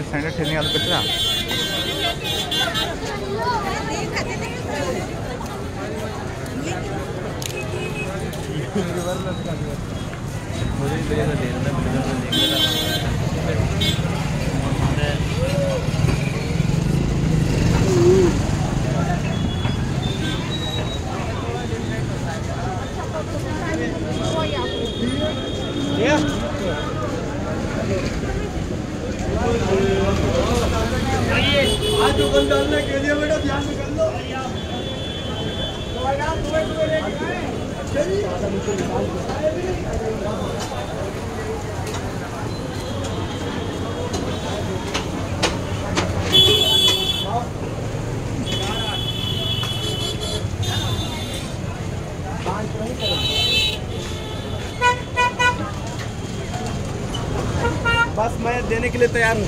Standard ठेवणे आलं कचरा आज बस मैं देने के लिए तैयार हूँ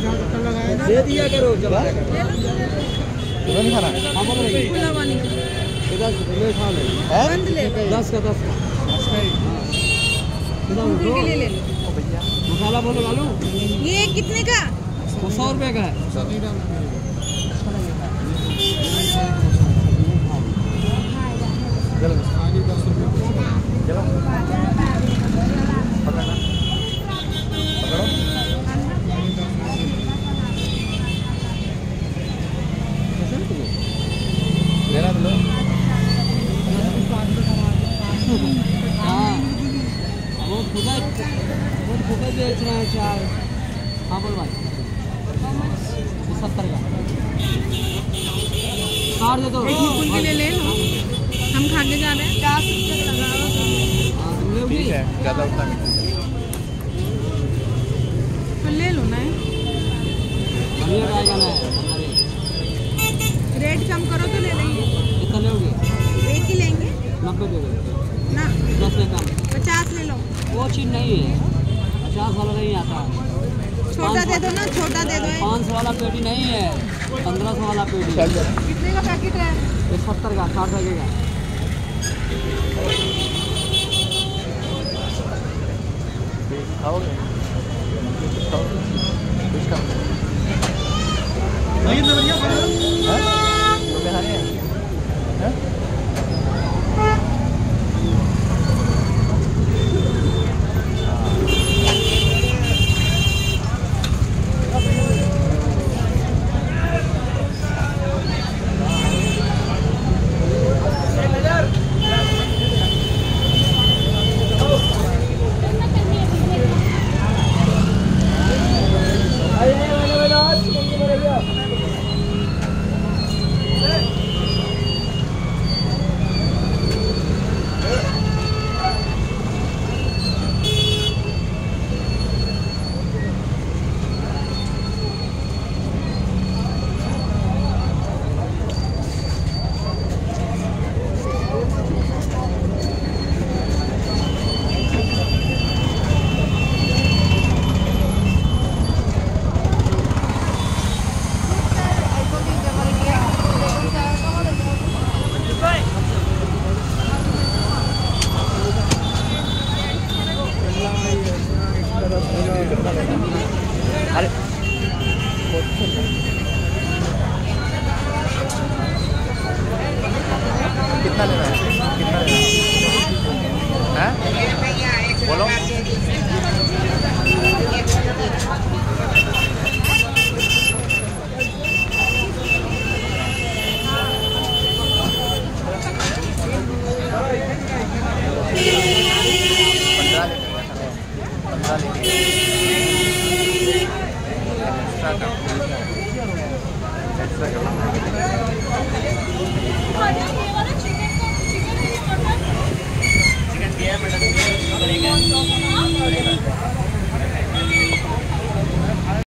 दे दिया करो जब नाही खाणार दस का? दस का मसाला बोलो आलू ये कितने का वो सौ रुपये का। है चलो पकड़ना पकड़ो लेना तो लो हाँ वो खुदा वो बेच रहे हैं चाय हाँ बोल भाई सत्तर का दे निकुल के लिए ले लो हम खा के जा रहे हैं? ठीक है ज़्यादा उतना नहीं तो ले लो ना रेट कम करो तो ले लेंगे कितना लोगे एक ही लेंगे? नब्बे दे दो। ना। दस में कम वो चीज़ नहीं है। पचास वाला नहीं आता। छोटा दे दो ना छोटा दे दो पाँच सौ वाला पेटी नहीं है पंद्रह सौ वाला पेटी। कितने का पैकेट है? ये सत्तर का साठ लगेगा खाओगे? खाओगे कुछ खा नहीं तो बढ़िया हैं? तुम्हें खाने हैं हैं? अरे कितना लेना है कितना लेना है हैं? बोलो पंद्रह लेने